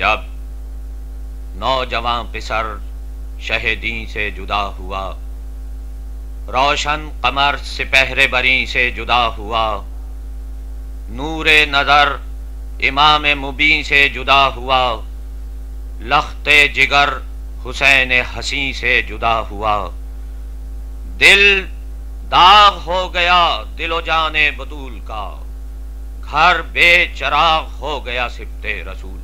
जब नौजवान पिसर शहदी से जुदा हुआ, रोशन कमर सिपहरे बरी से जुदा हुआ, नूरे नज़र इमाम मुबी से जुदा हुआ, लखते जिगर हुसैन हसी से जुदा हुआ। दिल दाग हो गया दिलो जाने बदूल का, घर बेचराग हो गया सिपते रसूल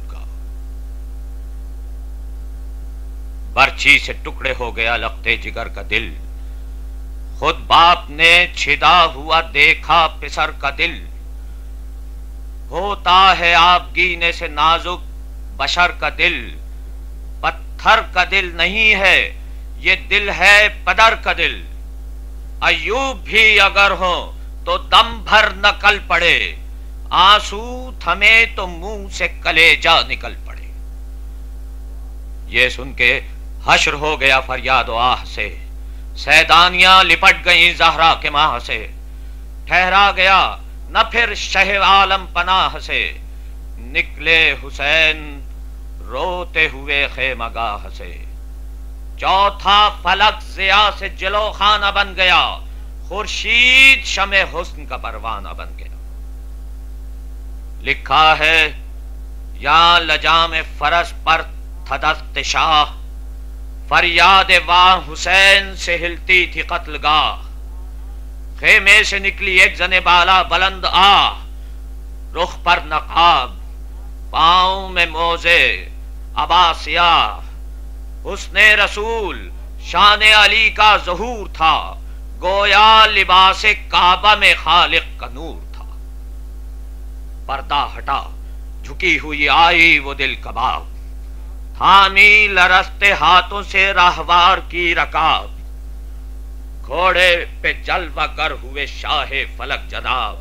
का बर्ची से टुकड़े हो गया लगते जिगर का दिल। खुद बाप ने छिदा हुआ देखा पिसर का दिल। होता है आप गीने से नाजुक बशर का दिल। पत्थर का दिल नहीं है, ये दिल है पदर का दिल। अयूब भी अगर हो तो दम भर नकल पड़े। आँसू थमे तो मुँह से कलेजा निकल पड़े। ये सुन के हश्र हो गया फरियाद आह से। सैदानियाँ लिपट गई जहरा के माह से। ठहरा गया न फिर शह आलम पनाह से। निकले हुसैन रोते हुए खेमगाह से। चौथा फलक जिया से जलो खाना बन गया। खुर्शीद शमे हुस्न का परवाना बन गया। लिखा है, या लजाम फरस पर थदस्त शाह। फरियाद वाह हुसैन से हिलती थी कत्लगाह खेमे से निकली एक जने बाला बुलंद आ। रुख पर नकाब, पाँव में मोजे, अबासिया। उसने रसूल, शान अली का जहूर था। गोया लिबास काबा में खालिक का नूर था। पर्दा हटा, झुकी हुई आई वो दिल कबाब। थामी लरसते हाथों से राहवार की रकाब। घोड़े पे जलवा कर हुए शाहे फलक जनाब।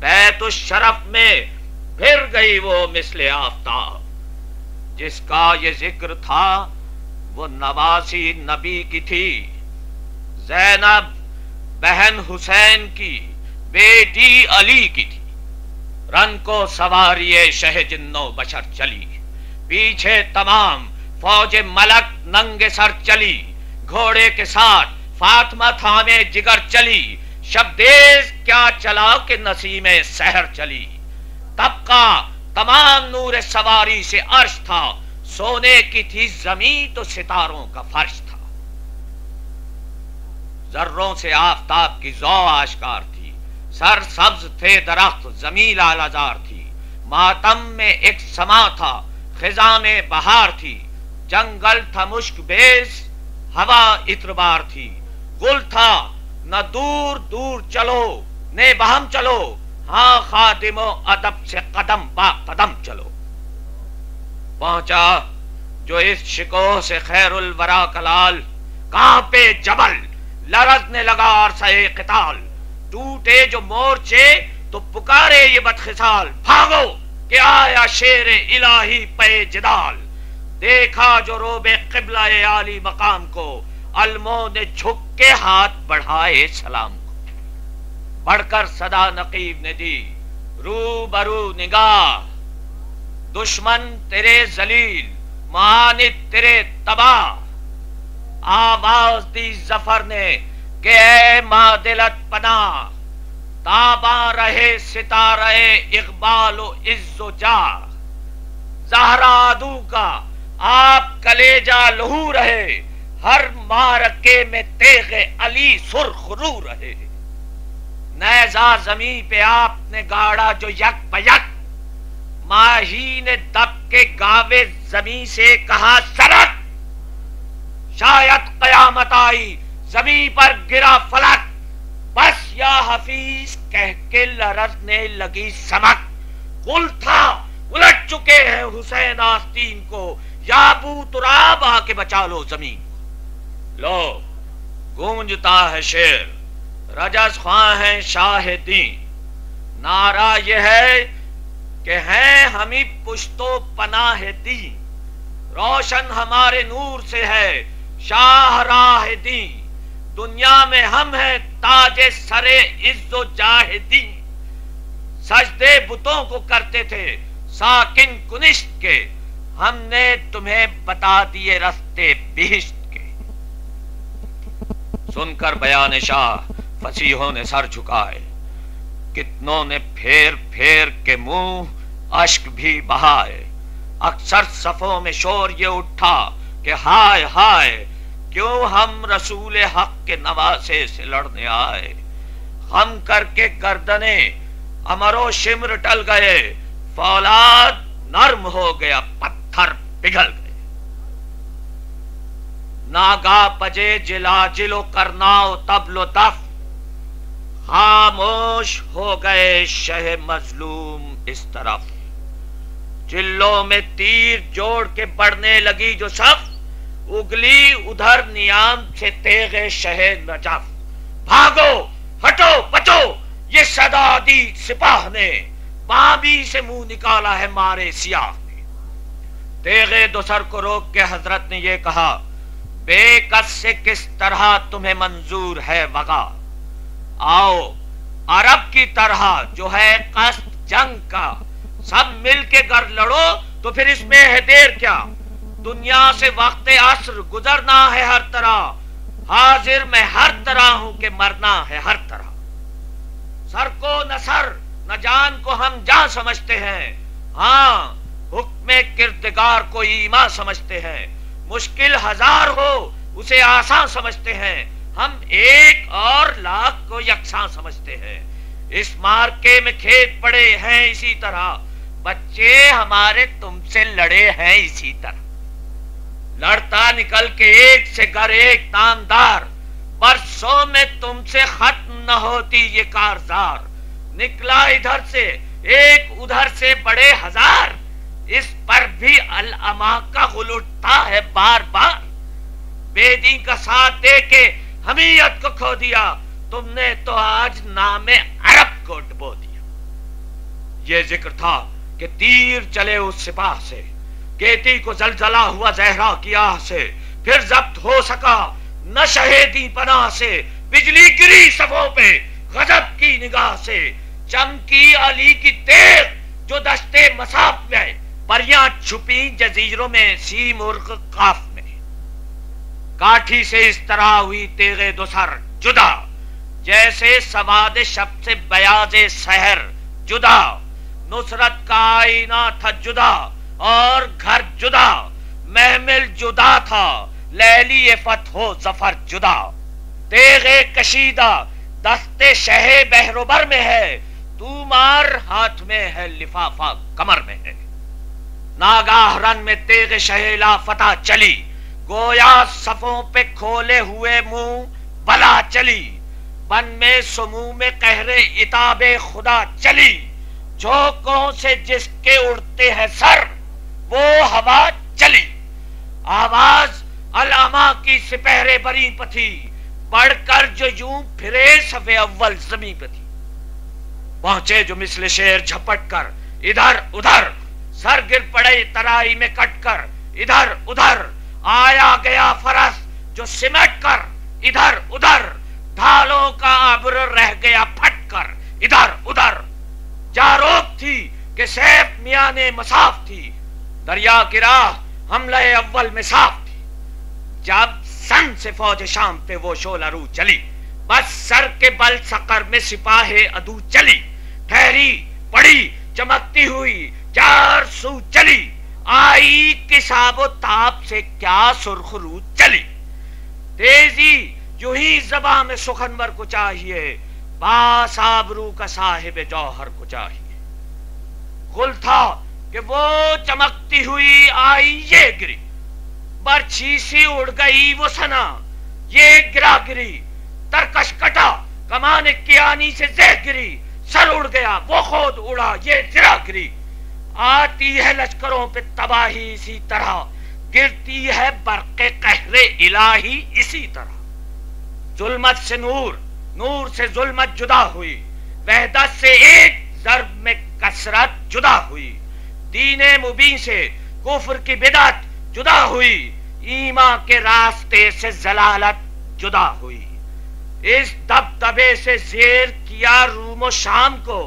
बैत शरफ में फिर गई वो मिसले आफ्ताब। जिसका ये ज़िक्र था, वो नवासी नबी की थी। जैनब बहन हुसैन की, बेटी अली की थी। रन को सवारी शह जिन्नो बशर चली। पीछे तमाम फौज मलक नंगे सर चली, घोड़े के साथ फातमा थामे जिगर चली शब्देश क्या चला के नसीमे सहर चली। तब का तमाम नूर सवारी से अर्श था, सोने की थी ज़मीन तो सितारों का फर्श था। जर्रों से आफताब की जौ आशकार थी, सर सब्ज थे दरख्त ज़मीन लालाजार थी। मातम में एक समा था खिजा में बहार थी, जंगल था मुश्क बेस, हवा इतरबार थी। गुल था, न दूर दूर चलो, ने बहम चलो हाँ खादिमो अदब से कदम बा कदम चलो। पहुँचा, जो इस शिको से खैरुल वरा कलाल, कहाँ पे जबल, लरजने लगा और सहे कताल। टूटे जो मोर्चे तो पुकारे ये बदखिसाल, भागो। के आया शेर इलाही पे जदाल देखा जो रोबे किबला आली मकाम को अलमो ने झुक के हाथ बढ़ाए सलाम को। बढ़कर सदा नकीब ने दी रू बरू निगाह। दुश्मन तेरे जलील, मानित तेरे तबाह। आवाज़ दी ज़फ़र ने, के माँ दिलत पना ताबा रहे, सितारे, इकबाल इज्जो जा जहरादू का, आप कलेजा लहू रहे, हर मारके में तेगे अली सुरखरू रहे। नैजा जमी पे आपने गाड़ा जो यक पयक। माही ने दब के गावे जमी से कहा सरक। शायद कयामत आई जमी पर गिरा फलक। बस या हफीज कह के लरसने लगी समक कुल था, उलट चुके हैं हुसैन आस्तीन को। याबू तुराब आके बचा लो ज़मीन लो, गूंजता है शेर। रजस खां है शाहिदी नारा यह है कि हैं हमी पुश्तो पनाह दी रोशन हमारे नूर से है शाह राह दी दुनिया में हम हैं ताजे सरे इज्जो जाहिदी सजदे बुतों को करते थे, साकिन कुनिश्त के, हमने तुम्हें बता दिए रास्ते बिहिश्त के। सुनकर बयान शाह फसीहों ने सर झुकाए। कितनों ने फेर फेर के मुँह अश्क भी बहाए। अक्सर सफों में शोर ये उठा कि हाय हाय क्यों हम रसूल हक के नवासे से लड़ने आए? हम करके गर्दने, अमरो शिमर टल गए, फौलाद नर्म हो गया, पत्थर पिघल गए। नागा बजे जिला जिलो करनाओ तबलो तफ। खामोश हो गए शह मजलूम इस तरफ़। चिल्लों में तीर जोड़ के बढ़ने लगी जो सब उगली उधर नियाम से तेगे शह नजफ भागो, हटो, बचो, ये सदादी सिपाह ने बाबी से मुँह निकाला है मारे सियाह ने। तेगे दोसर को रोक के हज़रत ने ये कहा, बेकस से किस तरह तुम्हें मंजूर है वगा? आओ, अरब की तरह जो है कस्त जंग का, सब मिल के घर लड़ो तो फिर इसमें है देर क्या? दुनिया से वक्त असर गुजरना है हर तरह। हाजिर मैं हर तरह हूँ कि मरना है हर तरह। सर को न सर, न जान को हम जा समझते हैं। हाँ हुक्म किरतगार को ईमा समझते हैं। मुश्किल हज़ार हो, उसे आसान समझते हैं। हम एक और लाख को यकसा समझते हैं। इस मार्के में खेत पड़े हैं इसी तरह। बच्चे हमारे तुमसे लड़े हैं इसी तरह। लड़ता निकल के एक से घर एक तामदार बरसों में तुमसे खत्म न होती ये कारजार। निकला इधर से, एक उधर से बड़े हज़ार। इस पर भी अल अमा का गुल उठता है बार बार बेदी का साथ दे के हमीयत को खो दिया। तुमने तो आज नामे अरब को डबो दिया। ये ज़िक्र था कि तीर चले उस सिपाह से। केती को जलजला हुआ जहरा किया से, फिर जब्त हो सका न शहेदी पना से, बिजली गिरी सबों पे गजब की निगाह से। चमकी अली की तेर जो दस्ते मसाफ में, परियाँ छुपी जजीरों में सी मुर्ग काफ में। काठी से इस तरह हुई तेगे दोसर जुदा, जैसे सवाद शब से बयाजे शहर जुदा। नुसरत का आईना था जुदा और घर जुदा। महमिल जुदा था। लैली फत हो ज़फ़र जुदा। तेगे कशीदा, दस्ते शहे बहरोबर में है। तू मार हाथ में है, लिफाफा कमर में है। नागाह रन में तेग शहेला फता चली। गोया सफों पे खोले हुए मुँह, बला चली। बन में समूह में कहरे इताबे खुदा चली। झोंकों से जिसके उड़ते हैं सर वो हवा चली। आवाज़ अलामा की सिपहरे बरी पथी बढ़कर जो यूँ फिरे सफे अव्वल जमी पे थी। पहुँचे जो मिसले शेर झपट कर, इधर, उधर। सर गिर पड़े तराई में कटकर इधर, उधर। आया गया फरस जो सिमट कर, इधर, उधर। ढालों का अब्र रह गया फटकर इधर, उधर। जारोक थी कि सैफ मिया ने मसाफ थी। दरिया की राह हमले अव्वल में साफ़ थी। जब सन से फौज शाम पे वो शोला रू चली, बस सर के बल सकर में सिपाहे अदू चली। ठहरी, पड़ी, चमकती हुई चार सू चली। आई किसाबो ताप से क्या सुर्ख रू चली। तेज़ी, जो ही जबा में सुखनवर को चाहिए, बासाबरू का साहिब जौहर को चाहिए। गुल था कि वो चमकती हुई आई ये गिरी। बर्छी सी उड़ गई वो सना, ये गिरा गिरी। तरकश कटा, कमान कियानी से जह गिरी। सर उड़ गया, वो खोद उड़ा, ये जिरा गिरी। आती है लश्करों पे तबाही इसी तरह। गिरती है बरके कहरे इलाही इसी तरह। जुलमत से नूर नूर से जुलमत जुदा हुई। वहदत से एक जर्ब में कसरत जुदा हुई। दीने मुबी से कुफर की बिदत जुदा हुई, ईमा के रास्ते से जलालत जुदा हुई। इस दबदबे से जेर किया रूमो शाम को,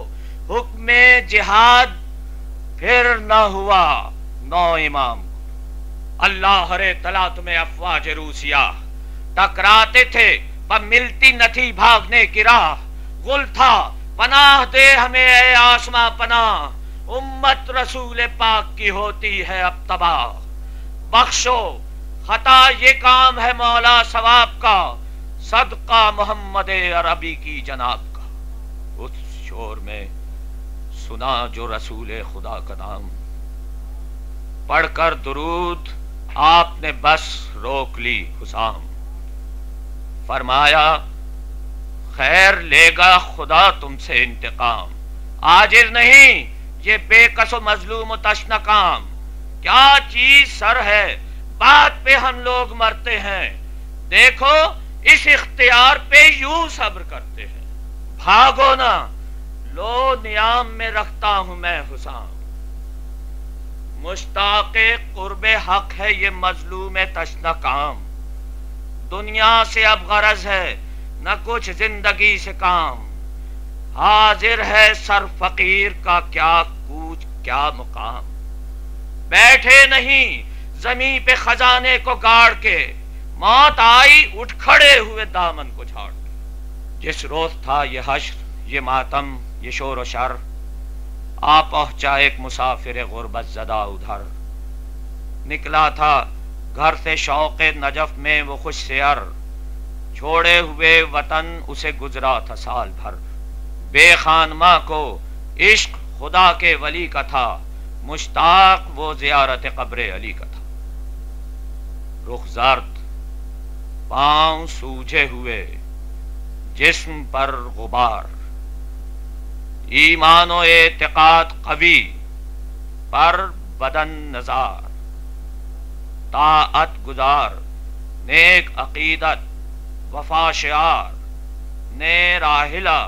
हुक्म जिहाद फिर न हुआ नौ इमाम। अल्लाह हरे तला तुम्हें अफवाज रूसिया, टकराते थे पर मिलती न थी भागने की राह। गुल था, पनाह दे हमें आसमा पनाह। उम्मत रसूल पाक की होती है अब तबाह। बख्शो, खता ये काम है मौला सवाब का, सदका मोहम्मद अरबी की जनाब का। उस शोर में सुना जो रसूल खुदा का नाम। पढ़कर दुरूद, आपने बस रोक ली हुसाम। फरमाया, खैर लेगा खुदा तुमसे इंतकाम। आजिर नहीं ये बेकसो मजलूम तशन काम क्या चीज़ सर है? बात पे हम लोग मरते हैं। देखो, इस इख्तियार पे यू सब्र करते हैं। भागो ना। लो नियाम में रखता हूँ मैं हुसाम। मुश्ताक कुर्ब हक है ये मजलूम तशना काम दुनिया से अब गरज है, न कुछ ज़िंदगी से काम। हाजिर है सर फकीर का क्या कूच, क्या मुकाम? बैठे नहीं, ज़मीन पे खजाने को गाड़ के, मौत आई, उठ खड़े हुए दामन को झाड़ के। जिस रोज था ये हश्र, ये मातम, ये शोर शर। आ पहुँचा एक मुसाफिर गुर्बत जदा उधर। निकला था, घर से शौक नजफ में वो खुश से अर। छोड़े हुए वतन उसे गुजरा था साल भर। बेखानमा को इश्क खुदा के वली का था, मुश्ताक वो जियारत कब्र अली का था। रुख जर्द पाँव सूझे हुए, जिस्म पर गुबार। ईमानो एतकाद कवि, पर बदन नजार। ताअत गुजार, नेक अकीदत, वफा शार ने राहिला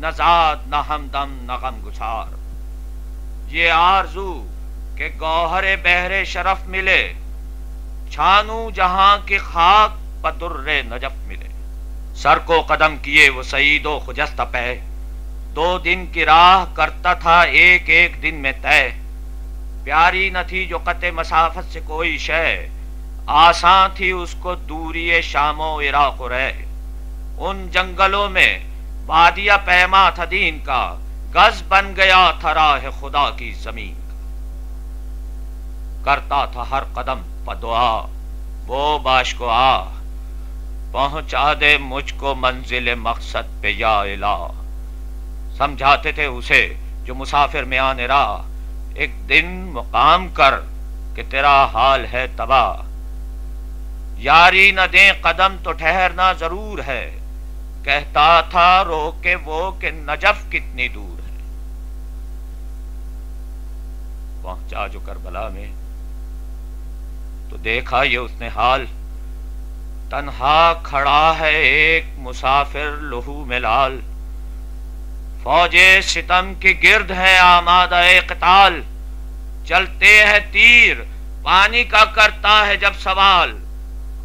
न हमदम न गम गुसार ये आरज़ू के गौहरे बहरे शरफ मिले, छानू जहाँ की खाक पतुर्रे नजफ मिले। सर को कदम किए वो सईदो खुजस्त पे दो दिन की राह करता था एक एक दिन में तय। प्यारी न थी जो कत मसाफत से कोई शय, आसान थी उसको दूरी शामो इराक उन जंगलों में वादिया पैमा था दीन का, गज बन गया था राह खुदा की ज़मीन का। करता था हर कदम पदुआ वो बाश को आ, पहुँचा दे मुझको मंजिल मकसद पे या इला समझाते थे उसे जो मुसाफिर में आने रहा, एक दिन मुकाम कर कि तेरा हाल है तबाह। यारी न दे कदम तो ठहरना ज़रूर है। कहता था रो के वो कि नजफ कितनी दूर है। पहुँचा जो करबला में। तो देखा ये उसने हाल। तन्हा खड़ा है एक मुसाफिर लहू में लाल। फौजे सितम के गिर्द है, आमादा कताल। चलते हैं तीर, पानी का करता है जब सवाल।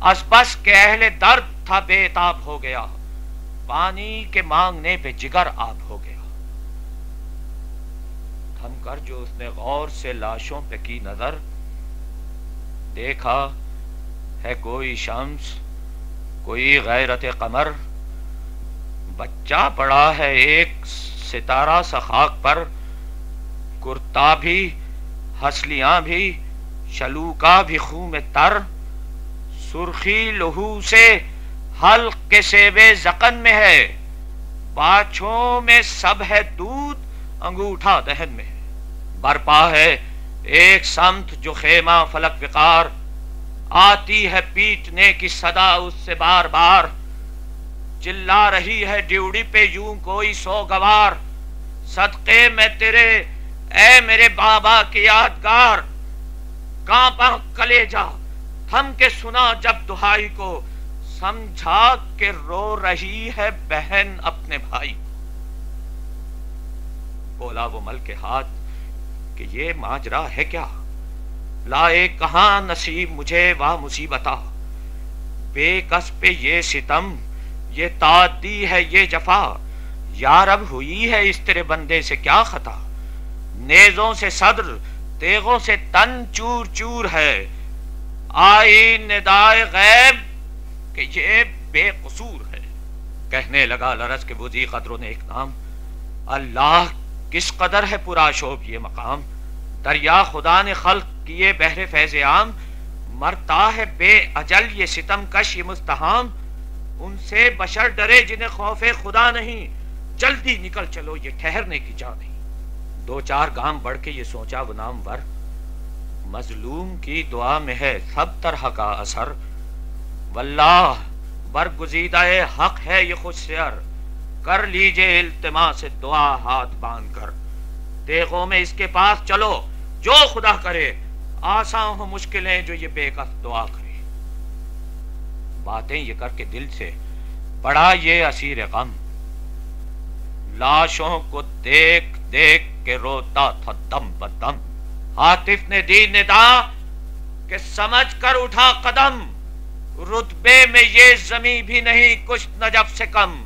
असबस के अहले दर्द था, बेताब हो गया। पानी के मांगने पे जिगर आब हो गया। थमकर जो उसने गौर से लाशों पे की नज़र। देखा है कोई शम्स, कोई गैरत कमर। बच्चा पड़ा है एक सितारा सखाक पर। कुर्ता भी, हसलियाँ भी, शलूका भी खू में तर। सुर्खी लहू से हल के सेबे जकन में है, बाछों में सब है दूध, अंगूठा दहन में है। बरपा है एक संत जो खेमा फलक विकार, आती है पीटने की सदा उससे बार बार चिल्ला रही है ड्यूड़ी पे यूँ कोई सो गवार। सदके में तेरे ए मेरे बाबा की यादगार। कांपा कलेजा, थम के सुना जब दुहाई को समझा के रो रही है बहन अपने भाई। बोला वो मल के हाथ कि ये माजरा है क्या? लाए कहा नसीब मुझे वाह मुसीबता। बेकस पे ये सितम, ये तादी है ये जफा। यार अब हुई है इस तेरे बंदे से क्या खता? नेजों से सदर, तेगों से तन चूर चूर है। आई निदाय गैब कि ये बेकसूर है। कहने लगा लरस के बुजी कदरों ने एक नाम, अल्लाह किस कदर है पुरा शोभ ये मकाम? दरिया खुदा ने खल किए बहरे फैज आम, मरता है बे अजल ये सितम कश ये मुस्तहाम। उनसे बशर डरे जिन्हें खौफ खुदा नहीं, जल्दी निकल चलो ये ठहरने की जा नहीं। दो चार गाँव बढ़ के ये सोचा वो नाम वर। मजलूम की दुआ में है सब तरह का असर। वल्लाह बरगुजीदा हक है ये खुश शेर कर लीजिए इल्तमा से दुआ हाथ बाँध कर देखो में इसके पास चलो, जो खुदा करे। आसान हो मुश्किलें जो ये बेकस दुआ करे। बातें ये करके दिल से पड़ा ये असीर गम। लाशों को देख देख के रोता था दम बदम। हातिफ ने दी निदा, के समझ कर उठा कदम। रुतबे में ये जमी भी नहीं कुछ नजब से कम।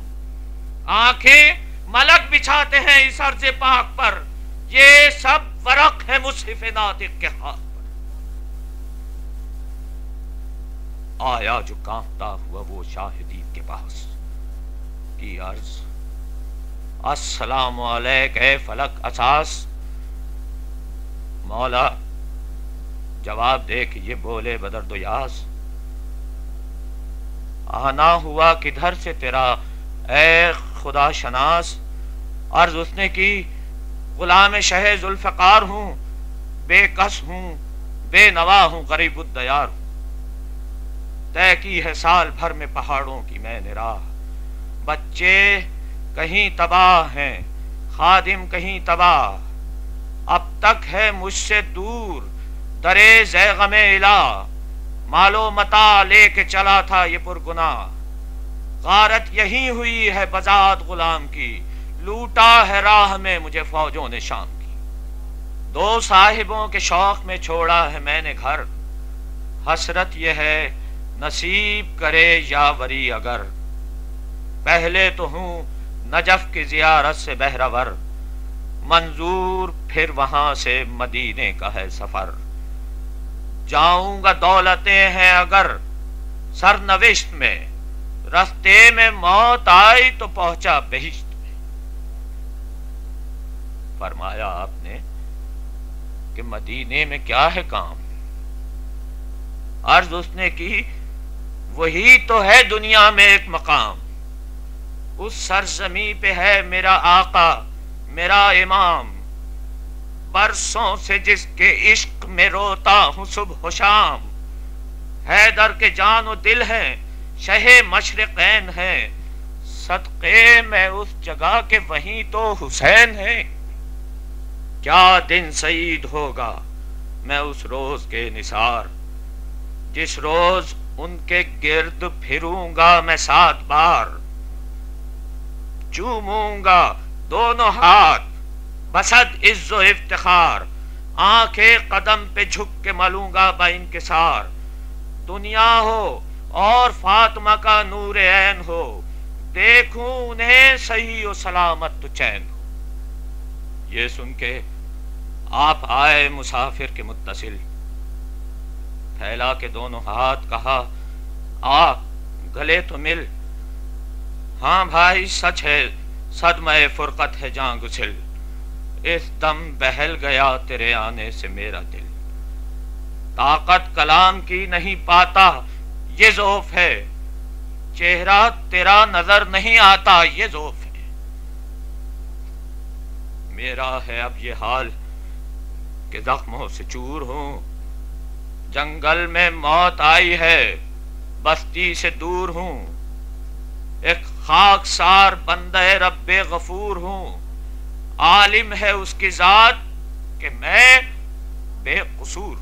आँखें मलक बिछाते हैं इस अर्ज़ पाक पर। ये सब फ़र्क है मुसिफ नातिक के हाथ पर। आया जो कांपता हुआ वो शाहिदी के पास। की अर्ज़? अस्सलाम फलक, असास। मौला, जवाब दे कि ये बोले बदर दो यास। आना हुआ किधर से तेरा? ए खुदा शनास, अर्ज़ उसने की, गुलाम शह जुल्फ़कार हूँ, बेकस हूँ, बेनवा हूँ, गरीब उद्दयार हूँ। तय की है साल भर में पहाड़ों की मैंने राह। बच्चे कहीं तबाह हैं, खादिम कहीं तबाह। अब तक है मुझसे दूर, दरे जैगमे इला मालो मता लेके चला था ये पुरगुना। गारत यही हुई है बजात गुलाम की। लूटा है राह में मुझे फौजों ने शाम की। दो साहिबों के शौक में छोड़ा है मैंने घर। हसरत यह है, नसीब करे या वरी अगर। पहले तो हूँ नजफ की जियारत से बहरावर। मंजूर फिर वहाँ से मदीने का है सफ़र। जाऊँगा दौलतें हैं अगर सरनविश्त में। रस्ते में मौत आई तो पहुँचा बहिश्त में। फरमाया आपने कि मदीने में क्या है काम? अर्ज़ उसने की, वही तो है दुनिया में एक मकाम। उस सरजमी पे है मेरा आका, मेरा इमाम। बरसों से जिसके इश्क में रोता हूँ सुबह शाम। हैदर के जानो दिल है, शहे मशरकैन है। सदक़े में उस जगह के वहीं तो हुसैन है। क्या दिन सईद होगा मैं उस रोज के निसार। जिस रोज उनके गिर्द फिरूँगा मैं सात बार। चूमूँगा दोनों हाथ बसद इज्जो इफ्तार आँखें कदम पे झुक के मलूँगा के सार। दुनिया हो और फातमा का नूर ऐन हो, देखूँ उन्हें सही और सलामत तो चैन हो। ये सुन के आप आए मुसाफिर के मुतसिल फैला के दोनों हाथ कहा आ गले तो मिल। हाँ भाई, सच है सदमय फुरकत है जहाँ गुसिल इस दम बहल गया तेरे आने से मेरा दिल। ताकत कलाम की नहीं पाता, ये जोफ है। चेहरा तेरा नज़र नहीं आता, ये जोफ है। मेरा है अब ये हाल कि जख्मों से चूर हूँ। जंगल में मौत आई है, बस्ती से दूर हूँ। एक खाकसार बंदे रब्बे गफूर हूँ। आलिम है उसकी जात कि मैं बेकसूर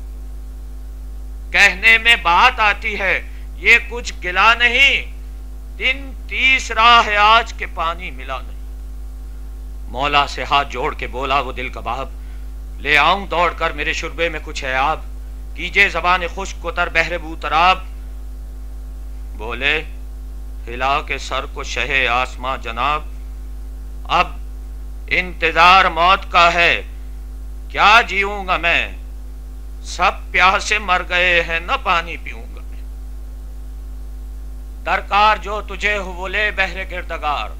कहने में बात आती है, ये कुछ गिला नहीं, दिन तीसरा है आज के पानी मिला नहीं। मौला से हाथ जोड़ के बोला, वो दिल कबाब ले आऊँ दौड़ कर मेरे शुरबे में कुछ है आप कीजिए जबान खुश को तर बहरे तराब बोले, हिला के सर को शहे आसमा जनाब, अब इंतज़ार मौत का है। क्या जीऊँगा मैं? सब प्यासे मर गए हैं, न पानी पीऊँगा मैं। दरकार जो तुझे हो बोले बहरे गिरदगार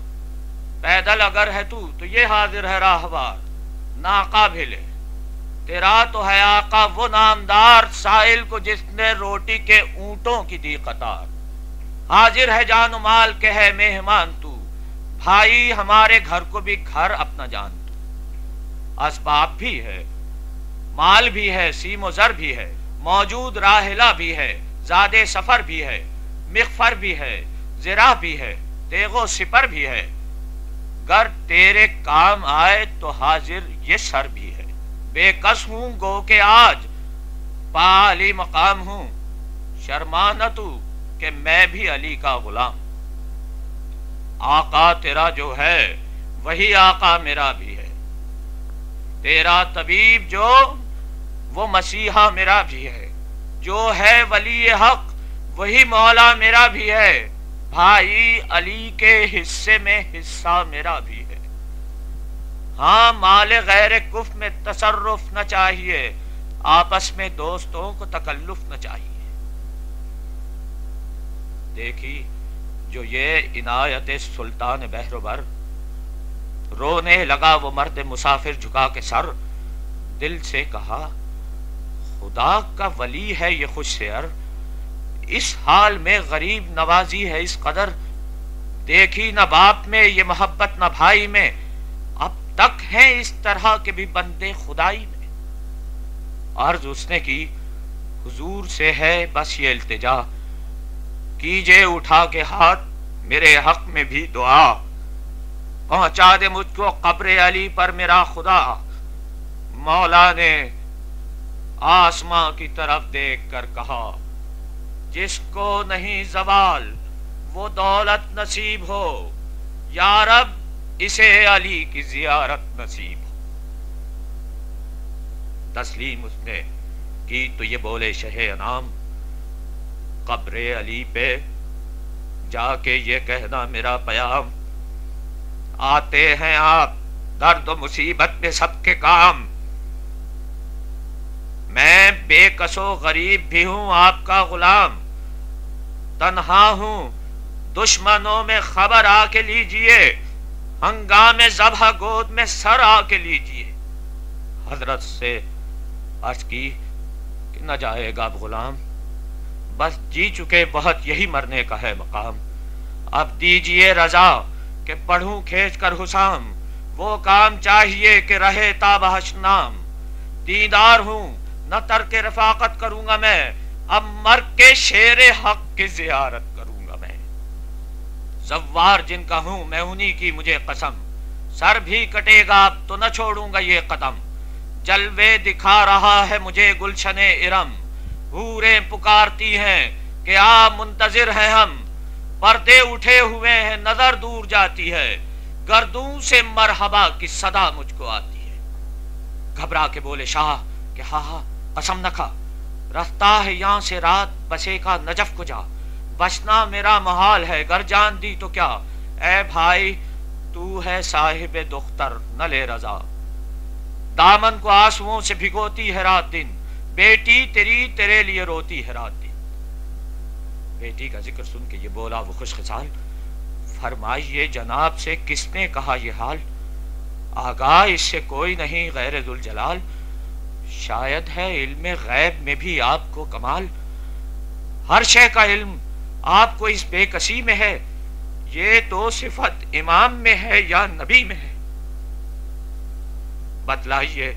पैदल अगर है तू तो ये हाजिर है राहवार। नाका भिले तेरा तो है आका, वो नामदार साहिल को जिसने रोटी के ऊंटों की दी कतार। हाजिर है जान माल के है मेहमान तू। भाई हमारे घर को भी घर अपना जान। तू असबाब भी है, माल भी है, सीमो जर भी है, मौजूद राहला भी है ज़्यादा सफ़र भी है मिखफर भी है, जिरा भी है, तेगो सिपर भी है। गर तेरे काम आए तो हाजिर ये सर भी है। बेकस हूँ गो के आज, पाली मकाम हूँ। शर्मा न तू कि मैं भी अली का गुलाम। आका तेरा जो है, वही आका मेरा भी है। तेरा तबीब जो, वो मसीहा मेरा भी है। जो है वली हक, वही मौला मेरा भी है। भाई अली के हिस्से में हिस्सा मेरा भी है। हाँ माल गैर कुफ में तसरुफ न चाहिए, आपस में दोस्तों को तकल्लुफ न चाहिए। देखी जो ये इनायत सुल्तान बहरोबर रोने लगा वो मर्द मुसाफिर झुका के सर, दिल से कहा, खुदा का वली है ये खुश शेर इस हाल में गरीब नवाजी है इस कदर। देखी न बाप में, ये मोहब्बत न भाई में। अब तक है इस तरह के भी बंदे खुदाई में। अर्ज़ उसने की, हुजूर से है बस ये इल्तिजा। कीजिए उठा के हाथ मेरे हक में भी दुआ। पहुँचा दे मुझको कब्र अली पर मेरा खुदा। मौला ने आसमां की तरफ़ देख कर कहा, जिसको नहीं जवाल, वो दौलत नसीब हो। यारब इसे अली की जियारत नसीब हो। तस्लीम उसने की तो ये बोले शहे अनाम, कब्र अली पे जाके ये कहना मेरा पयाम आते हैं आप, दर्द मुसीबत में सबके काम। मैं बेकसो गरीब भी हूँ, आपका गुलाम। तनहा हूँ, दुश्मनों में खबर आके लीजिए। हंगामे जबह गोद में सर आके लीजिए। हज़रत से की कि न जाएगा गुलाम। बस जी चुके बहुत यही मरने का है मकाम। अब दीजिए रजा कि पढ़ू खेच कर हुसाम। वो काम चाहिए कि रहे ताबहश नाम। दीदार हूँ, न तर के रफाकत करूँगा मैं। अब मर के शेर हक की जियारत करूँगा मैं। जवार जिनका हूँ, मैं उन्हीं की मुझे कसम। सर भी कटेगा तो न छोड़ूँगा ये कदम। जलवे दिखा रहा है मुझे गुलशन इरम। हूरे पुकारती हैं कि आ मुंतजिर हैं हम। पर्दे उठे हुए हैं, नज़र दूर जाती है। गर्दू से मरहबा की सदा मुझको आती है। घबरा के बोले, शाह, कि हा हा, कसम न खा। रफ्ता है यहाँ से रात, बसे का नजफ को जा। बचना मेरा महाल है, घर जान दी तो क्या? ए भाई, तू है साहिब दुख्तर, न ले रजा। दामन को आंसुओं से भिगोती है रात दिन। बेटी तेरी तेरे लिए रोती है रात दिन। बेटी का ज़िक्र सुन के ये बोला वो खुश खसाल फरमाइए जनाब से किसने कहा यह हाल? आगा इससे कोई नहीं गैर जलाल। शायद है इल्म गैब में भी आपको कमाल। हर शय का इल्म आपको इस बेकसी में है। ये तो सिफत इमाम में है या नबी में है। बतलाइए,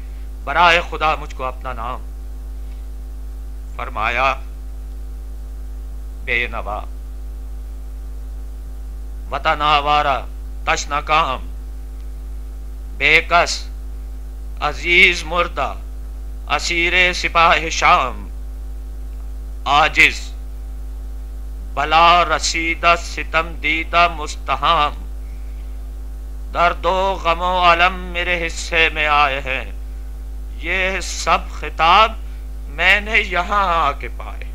बराए खुदा मुझको अपना नाम। फरमाया बेनवा। वतनावारा तशना काम बेकस अज़ीज़ मुर्दा। असीर सिपाह शाम। आजिज। बला रसीदा सितम दीदा मुस्तहाम। दर्दो गमो अलम मेरे हिस्से में आए हैं। ये सब खिताब मैंने यहाँ आके पाए।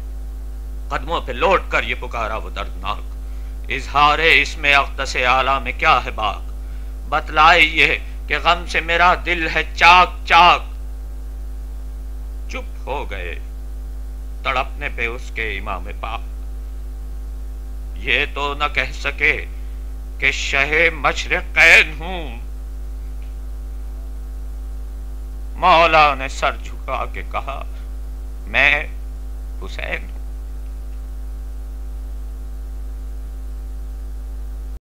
कदमों पे लौट कर ये पुकारा वो दर्दनाक। इजहार इसमें अक्तस आला में क्या है बाग बतलाए ये कि गम से मेरा दिल है चाक चाक। चुप हो गए। तड़पने पे उसके इमाम पाक। ये तो न कह सके कि शहे मशर कैद हूँ। मौला ने सर झुका के कहा मैं हुसैन